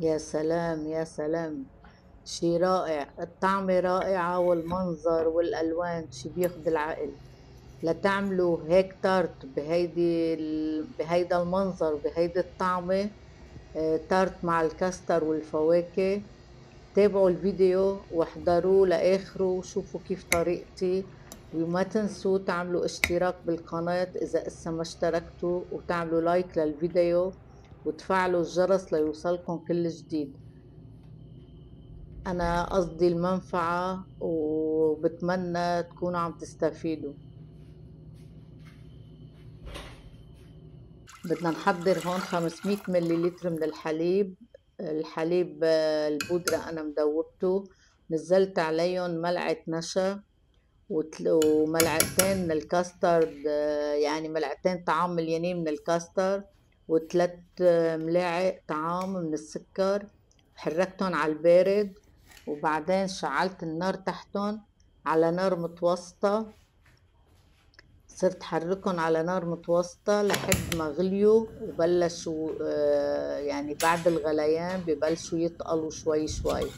يا سلام يا سلام. شي رائع. الطعمة رائعة والمنظر والألوان شي بياخد العقل. لتعملوا هيك تارت بهيدي ال... بهيدا المنظر بهيدي الطعمة آه، تارت مع الكاسترد والفواكه. تابعوا الفيديو واحضروه لآخره وشوفوا كيف طريقتي. وما تنسوا تعملوا اشتراك بالقناة إذا لسا ما اشتركتوا وتعملوا like للفيديو. وتفعلوا الجرس ليوصلكم كل جديد. أنا قصدي المنفعة وبتمنى تكونوا عم تستفيدوا. بدنا نحضر هون 500 مليلتر من الحليب. الحليب البودرة أنا مدوبته نزلت عليهم ملعقة نشا وملعقتين من الكاسترد يعني ملعقتين طعام مليانين من الكاسترد. وثلاث ملاعق طعام من السكر حركتهم على البارد وبعدين شعلت النار تحتهم على نار متوسطة. صرت حركهم على نار متوسطة لحد ما غليوا وبلشوا آه، يعني بعد الغليان ببلشوا يتقلوا شوي شوي.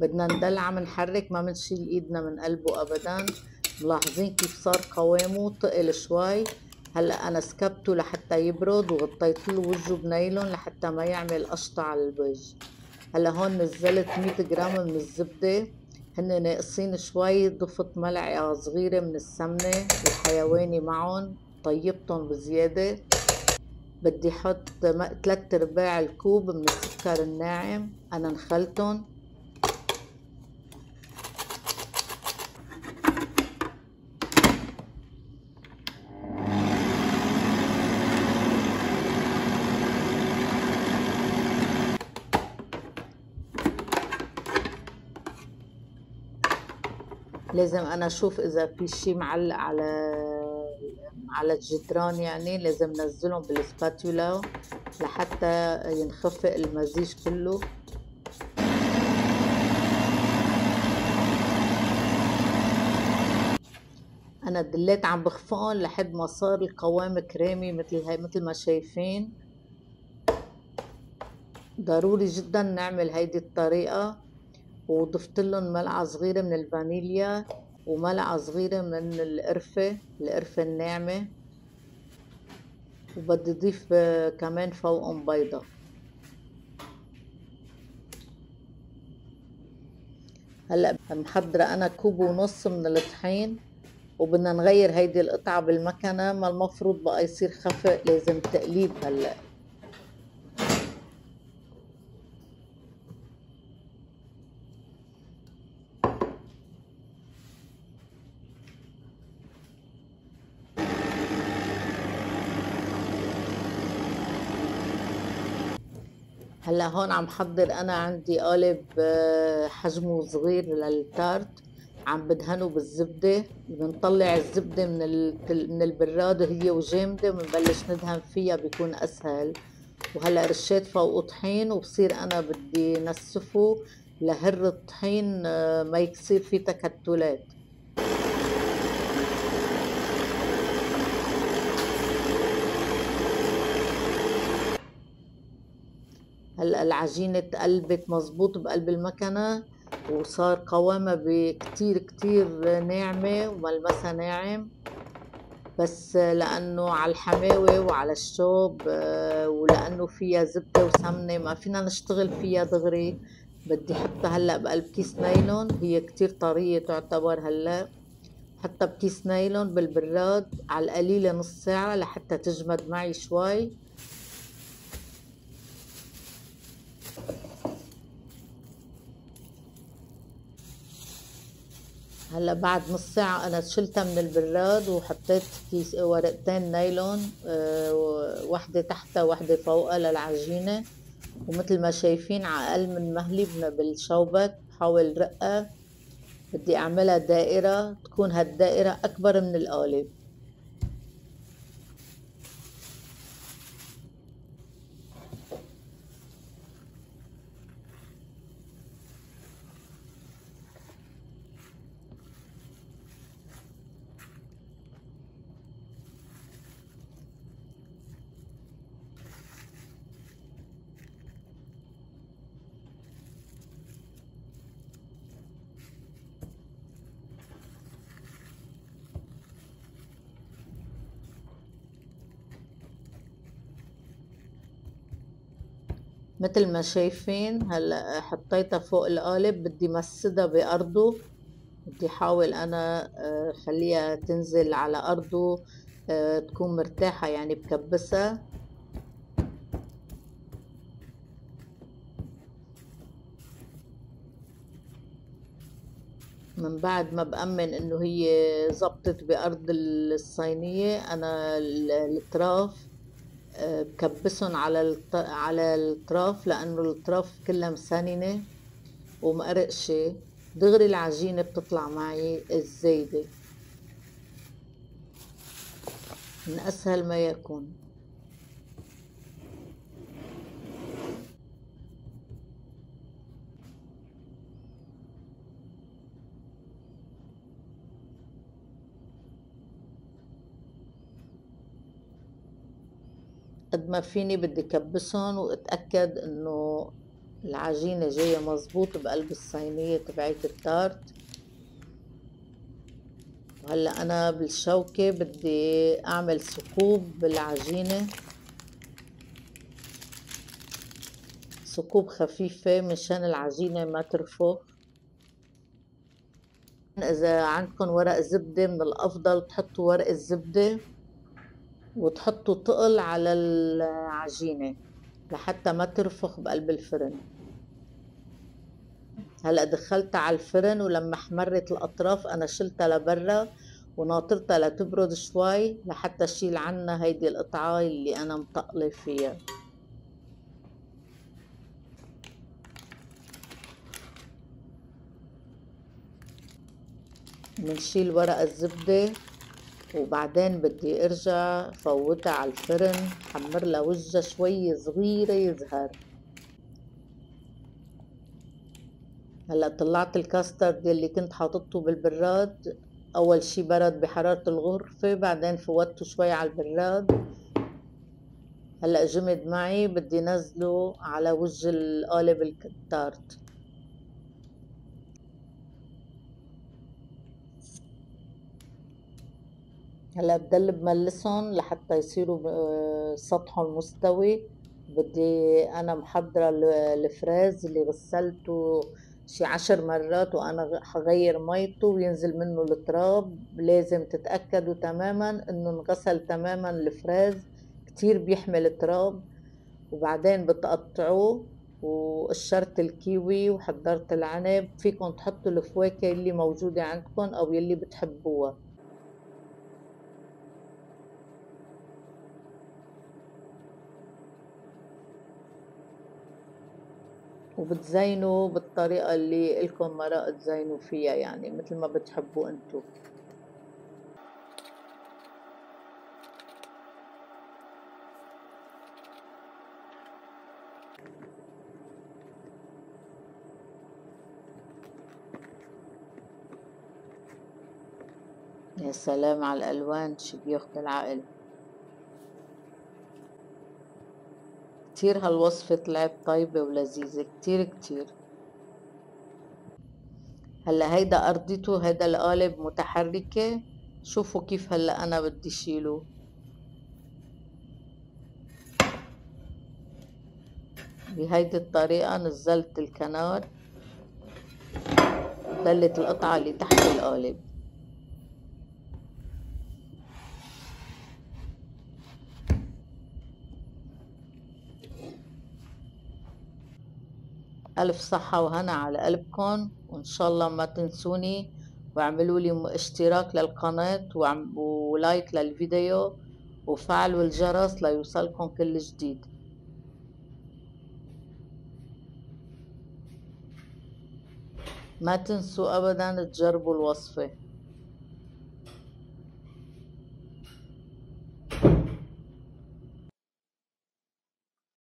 بدنا نضل عم نحرك ما بنشيل إيدنا من قلبه ابدا. ملاحظين كيف صار قوامه تقل شوي. هلأ أنا سكبته لحتى يبرد وغطيت له وجهه بنايلون لحتى ما يعمل قشطة على الوجه. هلأ هون نزلت 100 جرام من الزبدة. هن ناقصين شوي ضفت ملعقة صغيرة من السمنة الحيواني معهم طيبتهم بزيادة. بدي حط ثلاث أرباع الكوب من السكر الناعم. أنا نخلتهم لازم أنا أشوف إذا في شي معلق على على الجدران يعني لازم نزلهم بالسباتولا لحتى ينخفق المزيج كله. أنا دليت عم بخفقهم لحد ما صار القوام كريمي مثل هاي مثل ما شايفين. ضروري جدا نعمل هيدي الطريقة. وضفت لهم ملعقة صغيرة من الفانيليا وملعقة صغيرة من القرفة القرفة الناعمة. وبدي أضيف كمان فوقهم بيضة. هلأ محضرة أنا كوب ونص من الطحين وبدنا نغير هيدي القطعة بالمكنة. ما المفروض بقى يصير خفق لازم تقليب هلأ. هلا هون عم حضر أنا عندي قالب آه، حجمه صغير للتارت. عم بدهنه بالزبدة. بنطلع الزبدة من من البراد وهي وجامدة. وبنبلش ندهن فيها بيكون أسهل. وهلا رشيت فوقه طحين وبصير أنا بدي نسفه لهر الطحين آه، ما يصير فيه تكتلات. هلا العجينة تقلبت مزبوط بقلب المكنة؟ وصار قوامها بكتير كتير ناعمة وملمسها ناعم. بس لأنه على الحماوة وعلى الشوب آه، ولأنه فيها زبدة وسمنة ما فينا نشتغل فيها دغري. بدي حطها هلأ بقلب كيس نايلون. هي كتير طرية تعتبر هلأ. حطها بكيس نايلون بالبراد على القليلة نص ساعة لحتى تجمد معي شوي. هلا بعد نص ساعة أنا شلتها من البراد وحطيت كيس ورقتين نايلون أه واحدة تحتها واحدة فوقها للعجينة. ومثل ما شايفين على أقل من مهلي بالشوبك بحاول رقة. بدي أعملها دائرة تكون هالدائرة أكبر من القالب. مثل ما شايفين هلا حطيتها فوق القالب بدي مسدها بأرضه. بدي حاول أنا آه، خليها تنزل على أرضه آه، تكون مرتاحة يعني بكبسها. من بعد ما بأمن إنه هي زبطت بأرض الصينية أنا الأطراف آه، بكبسهم على على الأطراف لأنه الأطراف كلها مسننة ومقرقشة. دغري العجينة بتطلع معي الزايدة. من أسهل ما يكون. قد ما فيني بدي كبسهم وأتأكد إنه العجينة جاية مظبوط بقلب الصينية تبعت التارت. وهلأ أنا بالشوكة بدي أعمل ثقوب بالعجينة. ثقوب خفيفة مشان العجينة ما ترفخ. إذا عندكم ورق زبدة من الأفضل تحطوا ورق الزبدة وتحطوا تقل على العجينة لحتى ما ترفخ بقلب الفرن. هلأ دخلتها على الفرن ولما احمرت الأطراف أنا شلتها لبرا وناطرتها لتبرد شوي لحتى أشيل عنها هيدي القطعة اللي أنا مطقلة فيها. بنشيل ورق الزبدة وبعدين بدي ارجع فوتها على الفرن حمر لها وجهها شوي صغيرة يظهر. هلأ طلعت الكاسترد اللي كنت حاطته بالبراد أول شي برد بحرارة الغرفة بعدين فوتته شوي على البراد. هلأ جمد معي بدي نزله على وجه القالب التارت. هلا بضل بملسهم لحتى يصيروا سطحهم مستوي. بدي أنا محضرة الفريز اللي غسلته شي عشر مرات وأنا حغير ميته وينزل منه التراب. لازم تتأكدوا تماما إنه انغسل تماما الفريز. كتير بيحمل تراب وبعدين بتقطعوه وقشرت الكيوي وحضرت العنب. فيكم تحطوا الفواكه اللي موجودة عندكم أو يلي بتحبوها. وبتزينوا بالطريقة اللي إلكم مرق تزينوا فيها يعني مثل ما بتحبوا أنتو. يا سلام على الألوان شي بياخد العقل؟ كتير هالوصفة طلعت طيبة ولذيذة كتير كتير. هلأ هيدا أرضيته هيدا القالب متحركة. شوفوا كيف هلأ أنا بدي شيله. بهيدي الطريقة نزلت الكنار ضلت القطعة اللي تحت القالب. ألف صحة وهنا على قلبكم وإن شاء الله ما تنسوني واعملوا لي اشتراك للقناة ولايك للفيديو وفعلوا الجرس ليوصلكم كل جديد. ما تنسوا أبدا تجربوا الوصفة.